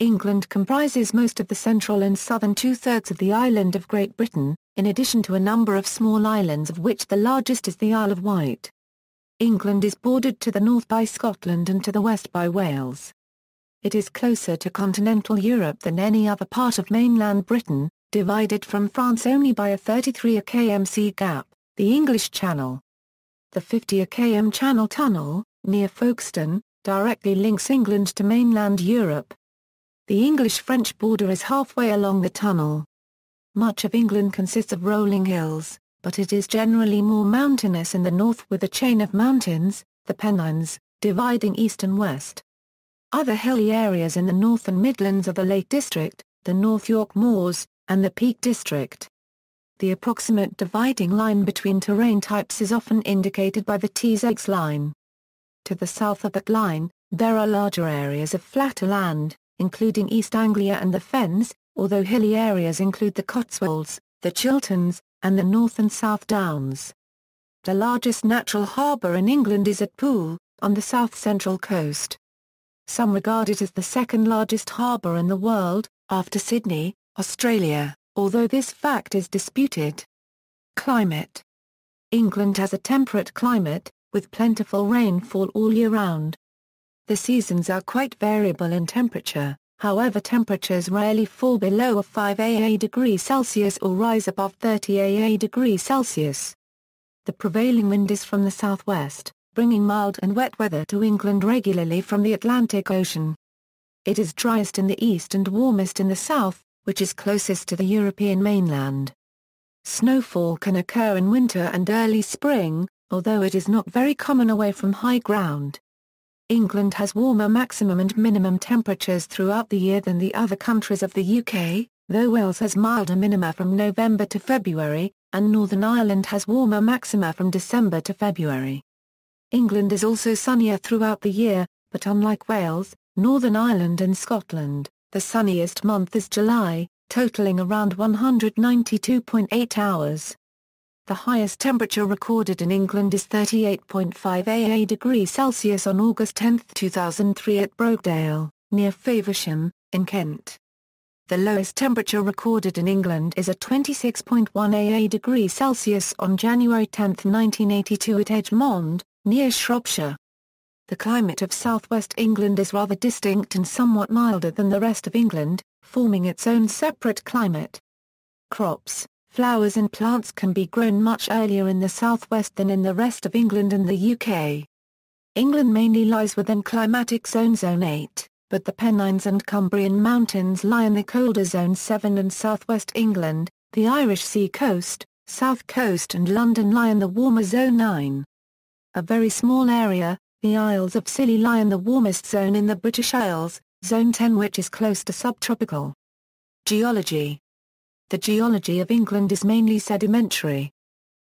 England comprises most of the central and southern two-thirds of the island of Great Britain, in addition to a number of small islands of which the largest is the Isle of Wight. England is bordered to the north by Scotland and to the west by Wales. It is closer to continental Europe than any other part of mainland Britain, divided from France only by a 33 km gap, the English Channel. The 50 km Channel Tunnel, near Folkestone, directly links England to mainland Europe. The English-French border is halfway along the tunnel. Much of England consists of rolling hills, but it is generally more mountainous in the north with a chain of mountains, the Pennines, dividing east and west. Other hilly areas in the North and Midlands are the Lake District, the North York Moors, and the Peak District. The approximate dividing line between terrain types is often indicated by the Tees-Exe line. To the south of that line, there are larger areas of flatter land, including East Anglia and the Fens, although hilly areas include the Cotswolds, the Chilterns, and the North and South Downs. The largest natural harbour in England is at Poole, on the south-central coast. Some regard it as the second largest harbour in the world, after Sydney, Australia although this fact is disputed. Climate England has a temperate climate, with plentiful rainfall all year round. The seasons are quite variable in temperature, however temperatures rarely fall below a 5 AA degree Celsius or rise above 30 AA degree Celsius. The prevailing wind is from the southwest, bringing mild and wet weather to England regularly from the Atlantic Ocean. It is driest in the east and warmest in the south, which is closest to the European mainland. Snowfall can occur in winter and early spring, although it is not very common away from high ground. England has warmer maximum and minimum temperatures throughout the year than the other countries of the UK, though Wales has milder minima from November to February, and Northern Ireland has warmer maxima from December to February. England is also sunnier throughout the year, but unlike Wales, Northern Ireland and Scotland, the sunniest month is July, totaling around 192.8 hours. The highest temperature recorded in England is 38.5 AA degree Celsius on August 10, 2003 at Brogdale, near Faversham, in Kent. The lowest temperature recorded in England is at 26.1 AA degree Celsius on January 10, 1982 at Edgmond, near Shropshire. The climate of southwest England is rather distinct and somewhat milder than the rest of England, forming its own separate climate. Crops, flowers and plants can be grown much earlier in the southwest than in the rest of England and the UK. England mainly lies within climatic zone Zone 8, but the Pennines and Cumbrian Mountains lie in the colder Zone 7 and southwest England, the Irish Sea coast, south coast and London lie in the warmer Zone 9. A very small area, the Isles of Scilly lie in the warmest zone in the British Isles, Zone 10 which is close to subtropical. Geology The geology of England is mainly sedimentary.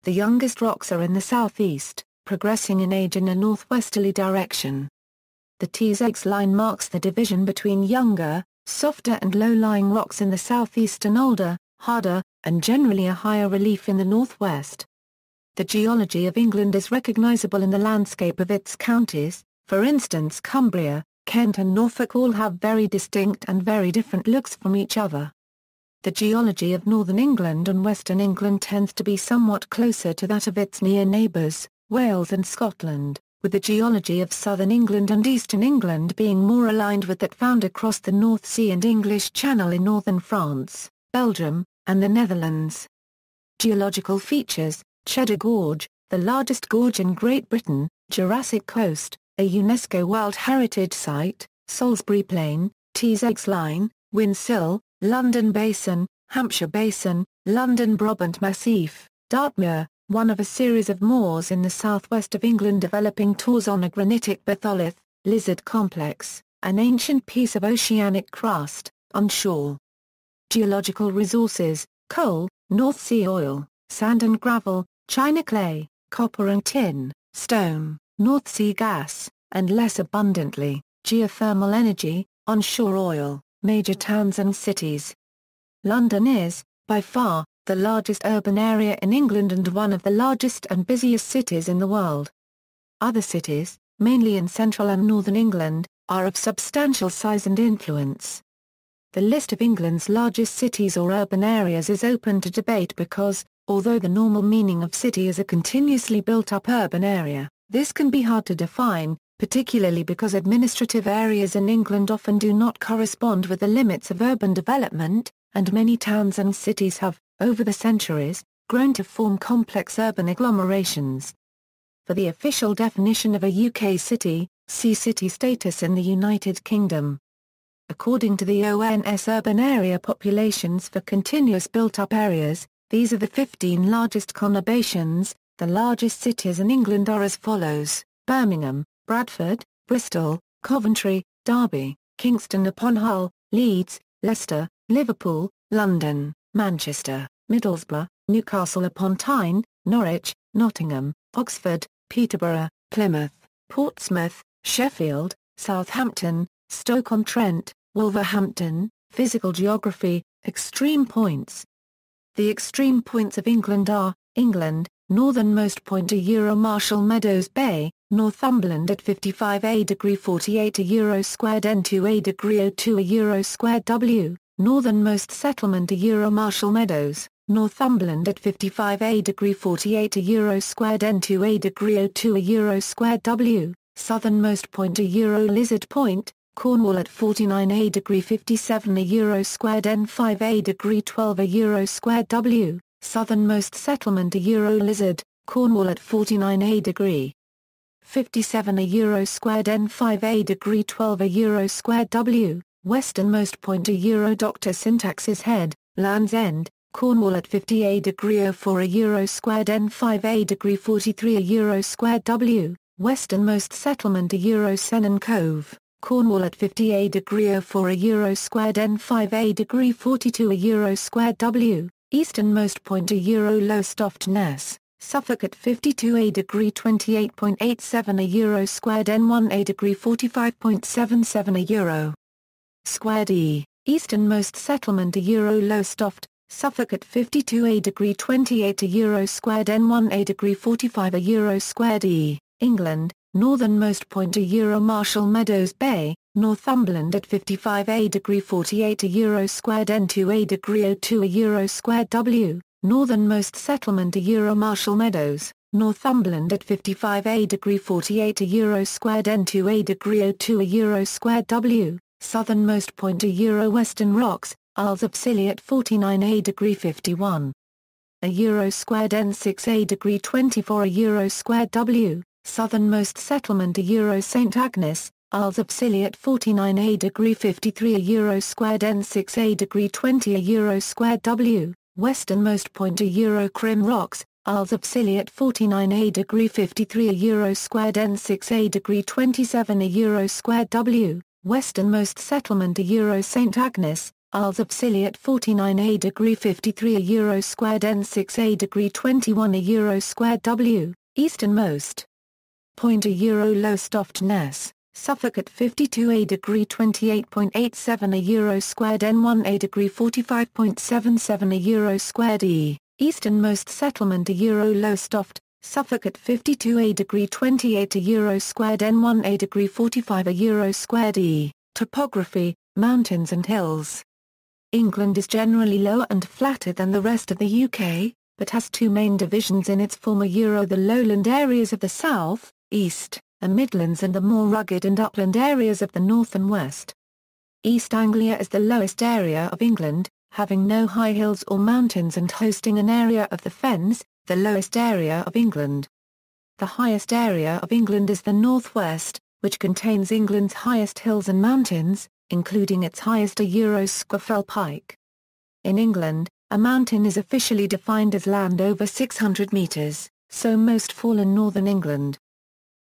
The youngest rocks are in the southeast, progressing in age in a northwesterly direction. The Tees-Exe line marks the division between younger, softer and low-lying rocks in the southeast and older, harder, and generally a higher relief in the northwest. The geology of England is recognisable in the landscape of its counties, for instance Cumbria, Kent and Norfolk all have very distinct and very different looks from each other. The geology of northern England and western England tends to be somewhat closer to that of its near neighbours, Wales and Scotland, with the geology of southern England and eastern England being more aligned with that found across the North Sea and English Channel in northern France, Belgium, and the Netherlands. Geological features Cheddar Gorge, the largest gorge in Great Britain, Jurassic Coast, a UNESCO World Heritage Site, Salisbury Plain, Tees-Exe Line, Whin Sill, London Basin, Hampshire Basin, London Brabant Massif, Dartmoor, one of a series of moors in the southwest of England developing tors on a granitic batholith, lizard complex, an ancient piece of oceanic crust, onshore. Geological resources, coal, North Sea oil, sand and gravel, China clay, copper and tin, stone, North Sea gas, and less abundantly, geothermal energy, onshore oil, major towns and cities. London is, by far, the largest urban area in England and one of the largest and busiest cities in the world. Other cities, mainly in central and northern England, are of substantial size and influence, the list of England's largest cities or urban areas is open to debate because, although the normal meaning of city is a continuously built-up urban area, this can be hard to define, particularly because administrative areas in England often do not correspond with the limits of urban development, and many towns and cities have, over the centuries, grown to form complex urban agglomerations. For the official definition of a UK city, see city status in the United Kingdom. According to the ONS urban area populations for continuous built-up areas, these are the 15 largest conurbations, the largest cities in England are as follows, Birmingham, Bradford, Bristol, Coventry, Derby, Kingston upon Hull, Leeds, Leicester, Liverpool, London, Manchester, Middlesbrough, Newcastle upon Tyne, Norwich, Nottingham, Oxford, Peterborough, Plymouth, Portsmouth, Sheffield, Southampton, Stoke-on-Trent, Wolverhampton, Physical Geography, Extreme Points. The extreme points of England are, England, northernmost point to Euro Marshall Meadows Bay, Northumberland at 55A degree 48 a Euro squared N2A degree 02 a Euro squared W, northernmost settlement a Euro Marshall Meadows, Northumberland at 55A degree 48 a Euro squared N2A degree 02 a Euro squared W, southernmost point a Euro Lizard Point, Cornwall at 49A degree 57 a Euro squared N5A degree 12 a Euro squared W, southernmost settlement a Euro Lizard, Cornwall at 49A degree 57 a Euro squared N5A degree 12 a Euro squared W, westernmost point a Euro Dr. Syntax's Head, Land's End, Cornwall at 50A degree 04 a Euro squared N5A degree 43 a Euro squared W, westernmost settlement a Euro Sennen Cove. Cornwall at 50 A degree 04 a Euro squared N5 A degree 42 a Euro squared W, easternmost point a Euro Lowestoft Ness, Suffolk at 52 A degree 28.87 a Euro squared N1 A degree 45.77 a Euro. Squared E, easternmost settlement a Euro Lowestoft, Suffolk at 52 A degree 28 a Euro squared N1 A degree 45 a Euro squared E, England, northernmost point a Euro Marshall Meadows Bay, Northumberland at 55A degree 48 a Euro squared N2A degree 02 a Euro squared W, northernmost settlement a Euro Marshall Meadows, Northumberland at 55A degree 48 a Euro squared N2A degree 02 a Euro squared W, southernmost point to Euro Western Rocks, Isles of Scilly at 49A degree 51. A Euro squared N6A degree 24 a Euro squared W, Southernmost settlement a Euro St Agnes, Isles of Scilly at 49A degree 53 a Euro squared N6A degree 20 a Euro squared W, westernmost point a Euro Crim Rocks, Isles of Scilly at 49A degree 53 a Euro squared N6A degree 27 a Euro squared W, westernmost settlement a Euro St Agnes, Isles of Scilly at 49A degree 53 a Euro squared N6A degree 21 a Euro squared W, easternmost point a Euro Lowestoft Ness, Suffolk at 52 a degree 28.87 a Euro squared N1 a degree 45.77 a Euro squared E, easternmost settlement a Euro Lowestoft, Suffolk at 52 a degree 28 a Euro squared N1 a degree 45 a Euro squared E, topography, mountains and hills. England is generally lower and flatter than the rest of the UK, but has two main divisions in its former Euro the lowland areas of the south, east, the Midlands and the more rugged and upland areas of the north and west. East Anglia is the lowest area of England, having no high hills or mountains and hosting an area of the fens, the lowest area of England. The highest area of England is the northwest, which contains England's highest hills and mountains, including its highest a Euro Scafell Pike. In England, a mountain is officially defined as land over 600 metres, so most fall in northern England.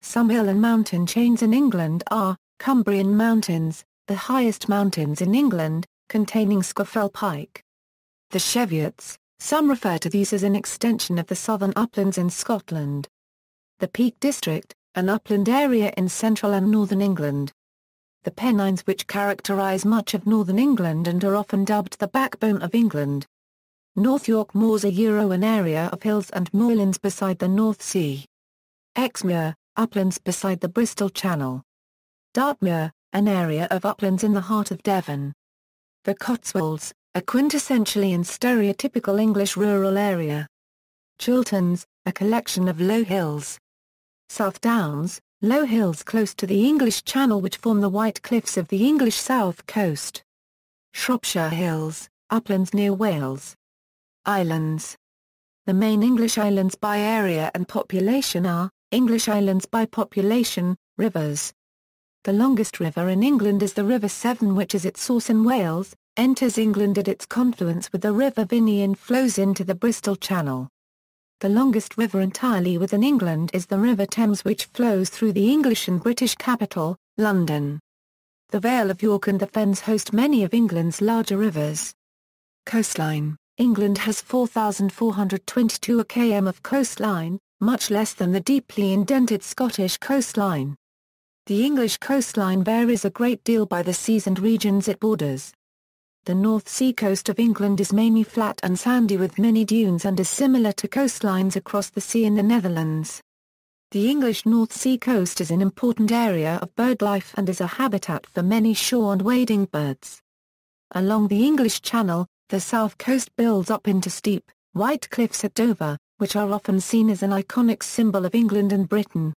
Some hill and mountain chains in England are, Cumbrian Mountains, the highest mountains in England, containing Scafell Pike. The Cheviots, some refer to these as an extension of the southern uplands in Scotland. The Peak District, an upland area in central and northern England. The Pennines which characterise much of northern England and are often dubbed the backbone of England. North York Moors a Euro an area of hills and moorlands beside the North Sea. Exmoor, uplands beside the Bristol Channel. Dartmoor, an area of uplands in the heart of Devon. The Cotswolds, a quintessentially and stereotypical English rural area. Chilterns, a collection of low hills. South Downs, low hills close to the English Channel which form the White Cliffs of the English south coast. Shropshire Hills, uplands near Wales. Islands. The main English islands by area and population are, English islands by population, rivers. The longest river in England is the River Severn which is its source in Wales, enters England at its confluence with the River Vyrnwy and flows into the Bristol Channel. The longest river entirely within England is the River Thames which flows through the English and British capital, London. The Vale of York and the Fens host many of England's larger rivers. Coastline England has 4,422 km of coastline, much less than the deeply indented Scottish coastline. The English coastline varies a great deal by the seas and regions it borders. The North Sea coast of England is mainly flat and sandy with many dunes and is similar to coastlines across the sea in the Netherlands. The English North Sea coast is an important area of birdlife and is a habitat for many shore and wading birds. Along the English Channel, the south coast builds up into steep, white cliffs at Dover, which are often seen as an iconic symbol of England and Britain.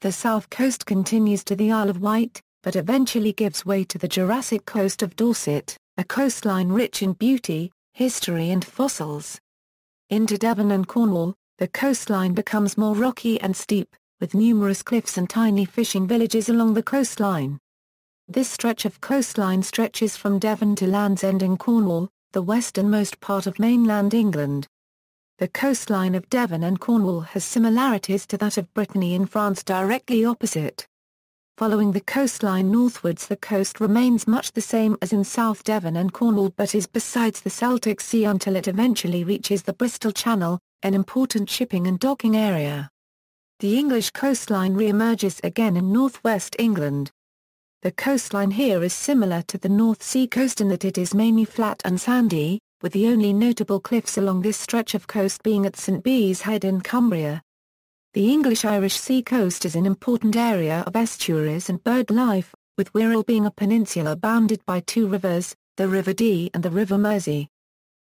The south coast continues to the Isle of Wight, but eventually gives way to the Jurassic coast of Dorset, a coastline rich in beauty, history and fossils. Into Devon and Cornwall, the coastline becomes more rocky and steep, with numerous cliffs and tiny fishing villages along the coastline. This stretch of coastline stretches from Devon to Land's End in Cornwall, the westernmost part of mainland England. The coastline of Devon and Cornwall has similarities to that of Brittany in France directly opposite. Following the coastline northwards the coast remains much the same as in South Devon and Cornwall but is besides the Celtic Sea until it eventually reaches the Bristol Channel, an important shipping and docking area. The English coastline re-emerges again in northwest England. The coastline here is similar to the North Sea coast in that it is mainly flat and sandy, with the only notable cliffs along this stretch of coast being at St Bees Head in Cumbria. The English-Irish sea coast is an important area of estuaries and bird life, with Wirral being a peninsula bounded by two rivers, the River Dee and the River Mersey.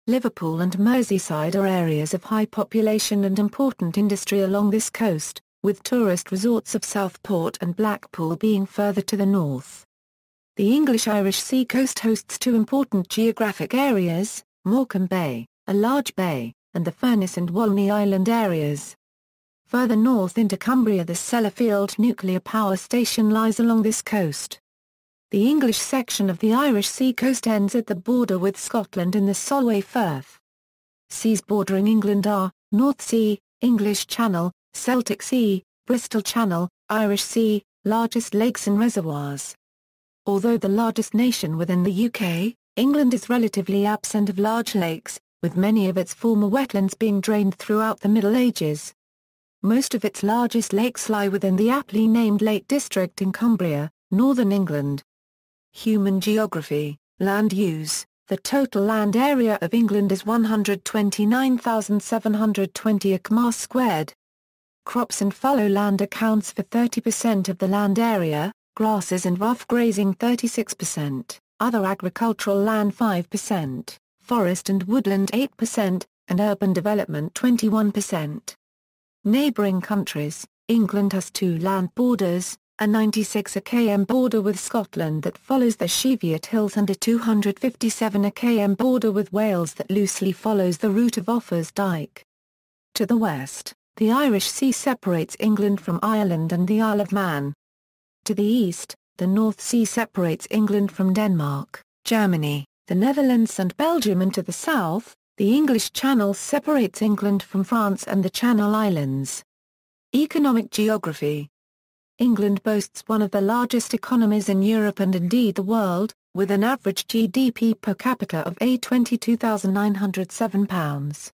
Liverpool and Merseyside are areas of high population and important industry along this coast, with tourist resorts of Southport and Blackpool being further to the north. The English-Irish sea coast hosts two important geographic areas, Morecambe Bay, a large bay, and the Furness and Walney Island areas. Further north into Cumbria the Sellafield nuclear power station lies along this coast. The English section of the Irish sea coast ends at the border with Scotland in the Solway Firth. Seas bordering England are, North Sea, English Channel, Celtic Sea, Bristol Channel, Irish Sea, largest lakes and reservoirs. Although the largest nation within the UK, England is relatively absent of large lakes, with many of its former wetlands being drained throughout the Middle Ages. Most of its largest lakes lie within the aptly named Lake District in Cumbria, northern England. Human geography, land use, the total land area of England is 129,720 km squared. Crops and fallow land accounts for 30% of the land area, grasses and rough grazing 36% other agricultural land 5%, forest and woodland 8%, and urban development 21%. Neighbouring countries, England has two land borders, a 96 km border with Scotland that follows the Cheviot Hills and a 257 km border with Wales that loosely follows the route of Offa's Dyke. To the west, the Irish Sea separates England from Ireland and the Isle of Man. To the east, the North Sea separates England from Denmark, Germany, the Netherlands and Belgium and to the south, the English Channel separates England from France and the Channel Islands. Economic geography England boasts one of the largest economies in Europe and indeed the world, with an average GDP per capita of £22,907.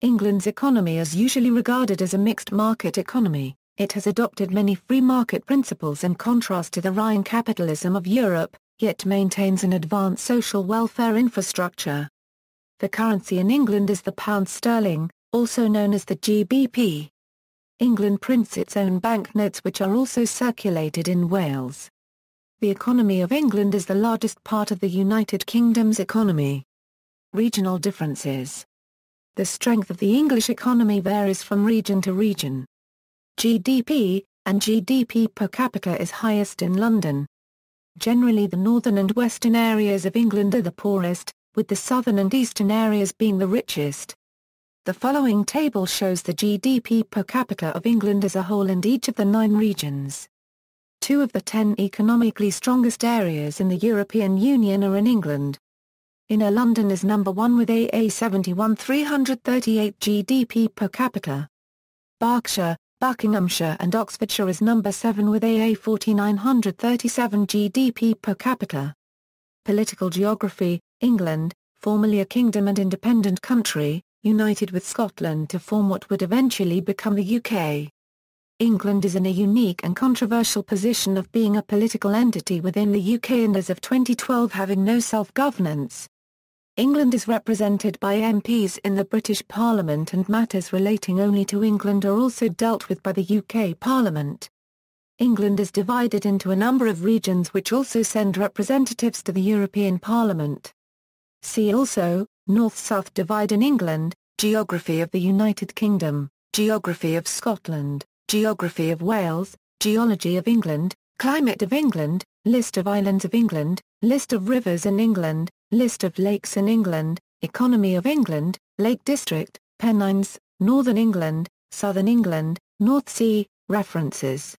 England's economy is usually regarded as a mixed market economy, it has adopted many free market principles in contrast to the Rhine capitalism of Europe, yet maintains an advanced social welfare infrastructure. The currency in England is the pound sterling, also known as the GBP. England prints its own banknotes which are also circulated in Wales. The economy of England is the largest part of the United Kingdom's economy. Regional differences. The strength of the English economy varies from region to region. GDP, and GDP per capita is highest in London. Generally the northern and western areas of England are the poorest, with the southern and eastern areas being the richest. The following table shows the GDP per capita of England as a whole and each of the nine regions. Two of the ten economically strongest areas in the European Union are in England. Inner London is number one with AA 71 338 GDP per capita. Berkshire, Buckinghamshire and Oxfordshire is number 7 with AA 4937 GDP per capita. Political geography, England, formerly a kingdom and independent country, united with Scotland to form what would eventually become the UK. England is in a unique and controversial position of being a political entity within the UK and as of 2012 having no self-governance. England is represented by MPs in the British Parliament and matters relating only to England are also dealt with by the UK Parliament. England is divided into a number of regions which also send representatives to the European Parliament. See also, North-South divide in England, Geography of the United Kingdom, Geography of Scotland, Geography of Wales, Geology of England, Climate of England, List of Islands of England, List of Rivers in England, List of Lakes in England, Economy of England, Lake District, Pennines, Northern England, Southern England, North Sea, References